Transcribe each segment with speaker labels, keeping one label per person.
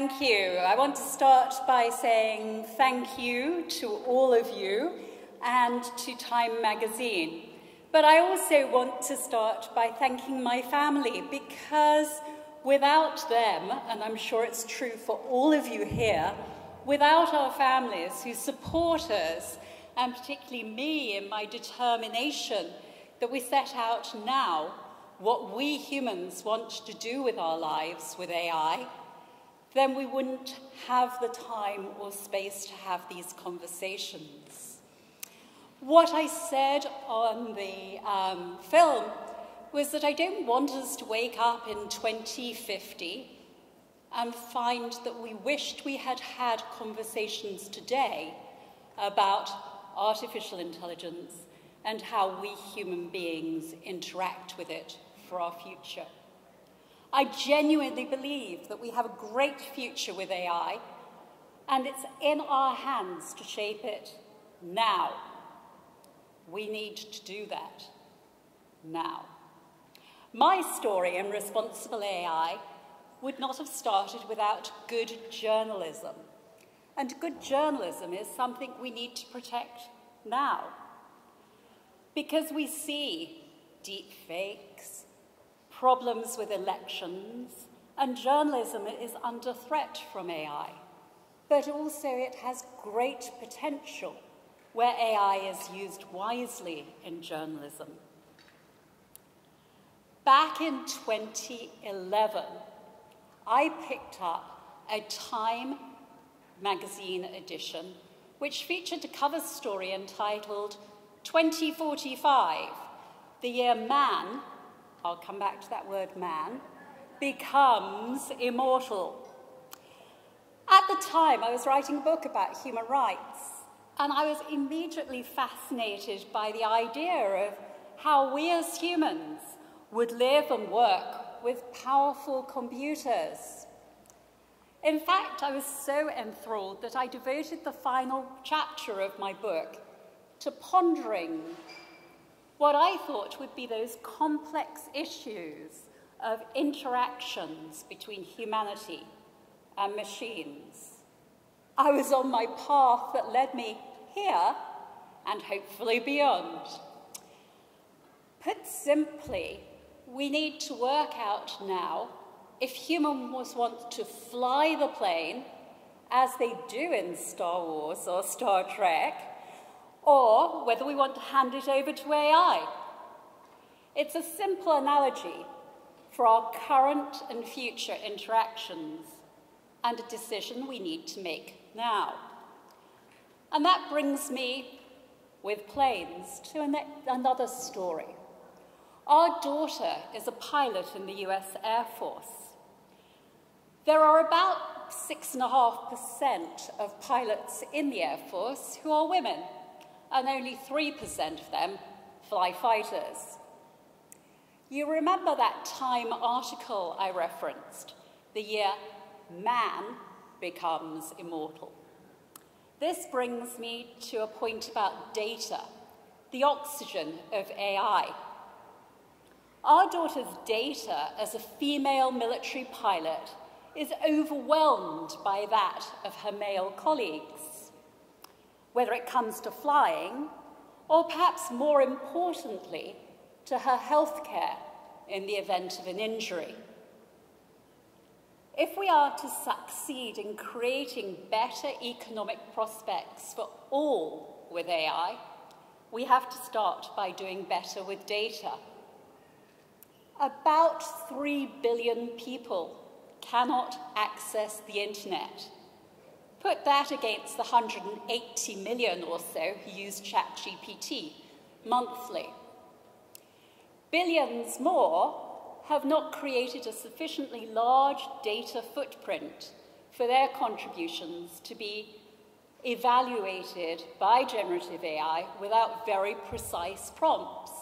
Speaker 1: Thank you. I want to start by saying thank you to all of you and to Time Magazine. But I also want to start by thanking my family because without them, and I'm sure it's true for all of you here, without our families who support us, and particularly me in my determination that we set out now what we humans want to do with our lives with AI, then we wouldn't have the time or space to have these conversations. What I said on the um, film was that I don't want us to wake up in 2050 and find that we wished we had had conversations today about artificial intelligence and how we human beings interact with it for our future. I genuinely believe that we have a great future with AI, and it's in our hands to shape it now. We need to do that now. My story in responsible AI would not have started without good journalism. And good journalism is something we need to protect now. Because we see deep fakes, problems with elections, and journalism is under threat from AI. But also it has great potential where AI is used wisely in journalism. Back in 2011, I picked up a Time magazine edition which featured a cover story entitled 2045, the year man I'll come back to that word man, becomes immortal. At the time, I was writing a book about human rights, and I was immediately fascinated by the idea of how we as humans would live and work with powerful computers. In fact, I was so enthralled that I devoted the final chapter of my book to pondering what I thought would be those complex issues of interactions between humanity and machines. I was on my path that led me here and hopefully beyond. Put simply, we need to work out now if humans want to fly the plane, as they do in Star Wars or Star Trek, or whether we want to hand it over to AI. It's a simple analogy for our current and future interactions and a decision we need to make now. And that brings me, with planes, to another story. Our daughter is a pilot in the US Air Force. There are about 6.5% of pilots in the Air Force who are women and only 3% of them fly fighters. You remember that Time article I referenced, the year man becomes immortal. This brings me to a point about data, the oxygen of AI. Our daughter's data as a female military pilot is overwhelmed by that of her male colleagues whether it comes to flying, or perhaps more importantly, to her health care in the event of an injury. If we are to succeed in creating better economic prospects for all with AI, we have to start by doing better with data. About 3 billion people cannot access the internet Put that against the 180 million or so who use ChatGPT monthly. Billions more have not created a sufficiently large data footprint for their contributions to be evaluated by generative AI without very precise prompts.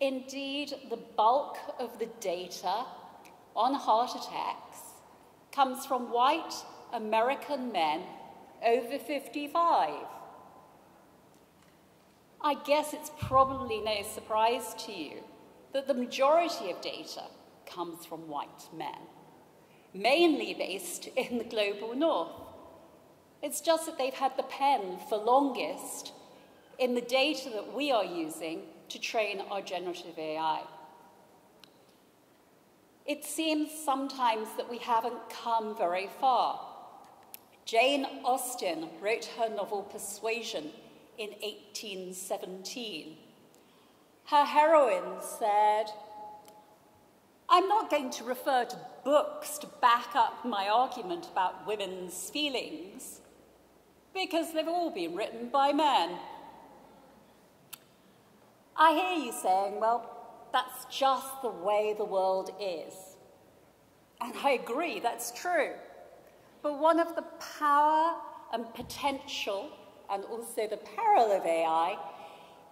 Speaker 1: Indeed, the bulk of the data on heart attacks comes from white American men over 55. I guess it's probably no surprise to you that the majority of data comes from white men. mainly based in the global north. It's just that they've had the pen for longest in the data that we are using to train our generative AI. It seems sometimes that we haven't come very far. Jane Austen wrote her novel Persuasion in 1817. Her heroine said, I'm not going to refer to books to back up my argument about women's feelings, because they've all been written by men. I hear you saying, well, that's just the way the world is. And I agree, that's true. But one of the power and potential, and also the peril of AI,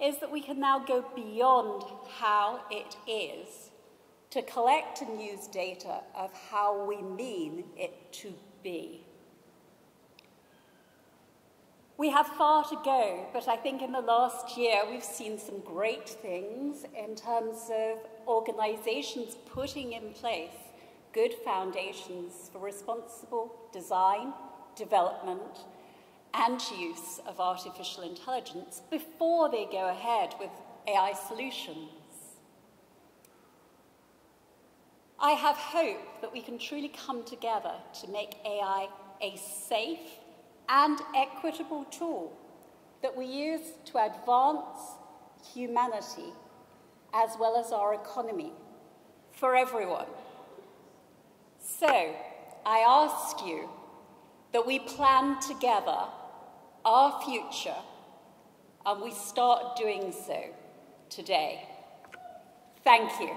Speaker 1: is that we can now go beyond how it is to collect and use data of how we mean it to be. We have far to go, but I think in the last year we've seen some great things in terms of organizations putting in place good foundations for responsible design, development, and use of artificial intelligence before they go ahead with AI solutions. I have hope that we can truly come together to make AI a safe and equitable tool that we use to advance humanity as well as our economy for everyone. So, I ask you that we plan together our future and we start doing so today. Thank you.